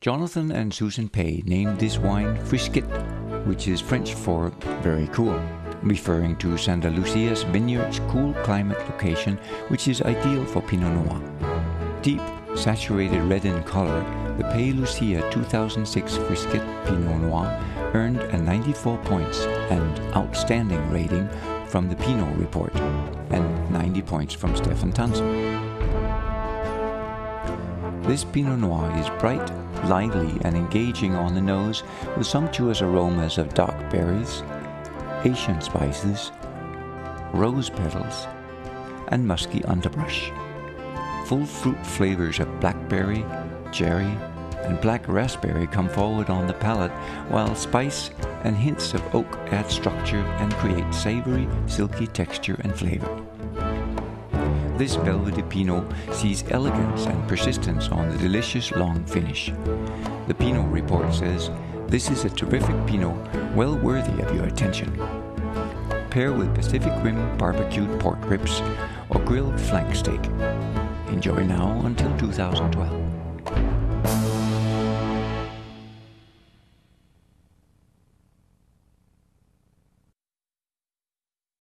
Johnathan and Susan Pey named this wine Frisquet, which is French for very cool, referring to Santa Lucia's vineyard's cool climate location, which is ideal for Pinot Noir. Deep, saturated red in color, the Pey Lucia 2006 Frisquet Pinot Noir earned a 94 points and outstanding rating from the Pinot Report and 90 points from Stephen Tanzer. This Pinot Noir is bright, lively, and engaging on the nose with sumptuous aromas of dark berries, Asian spices, rose petals, and musky underbrush. Full fruit flavors of blackberry, cherry, and black raspberry come forward on the palate, while spice and hints of oak add structure and create savory, silky texture and flavor. This velvety Pinot sees elegance and persistence on the delicious long finish. The Pinot report says, This is a terrific Pinot, well worthy of your attention. Pair with Pacific Rim barbecued pork ribs or grilled flank steak. Enjoy now until 2012.